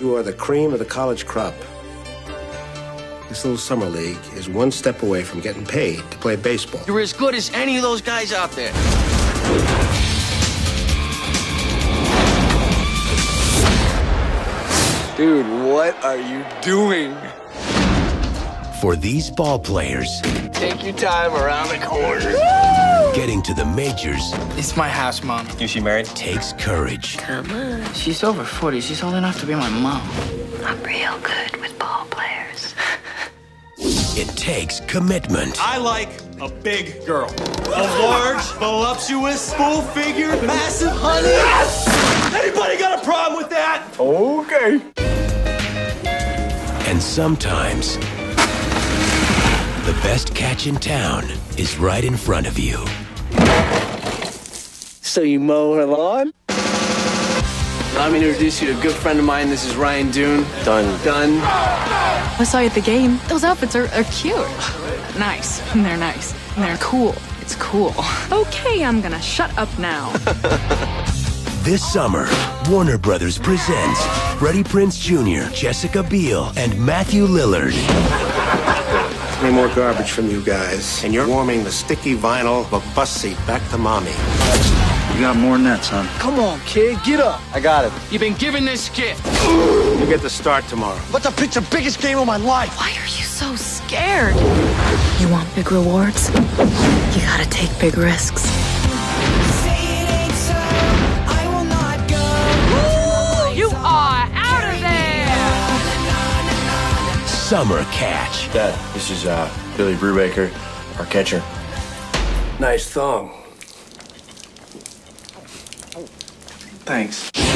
You are the cream of the college crop. This little summer league is one step away from getting paid to play baseball. You're as good as any of those guys out there. Dude, what are you doing? For these ball players, Take your time around the corner. getting to the majors It's my house, Mom. Is she married? takes courage. Come on. She's over 40. She's old enough to be my mom. I'm real good with ball players. It takes commitment. I like a big girl. A large, voluptuous, full figure, massive honey. Yes! Anybody got a problem with that? Okay. And sometimes, the best catch in town is right in front of you. So you mow her lawn? Let me to introduce you to a good friend of mine. This is Ryan Dunne. Done. Done. I saw you at the game. Those outfits are, are cute. Nice. They're nice. They're cool. It's cool. Okay, I'm gonna shut up now. This summer, Warner Brothers presents Freddie Prinze Jr., Jessica Biel, and Matthew Lillard. Three more garbage from you guys, and you're warming the sticky vinyl of a bus seat back to mommy. You got more than that, son. Come on, kid, get up. I got it. You've been given this gift. You get the start tomorrow. About to pitch the biggest game of my life. Why are you so scared? You want big rewards? You gotta take big risks. You are out of there! Summer Catch. Dad, this is uh, Billy Brubaker, our catcher. Nice thong. Thanks.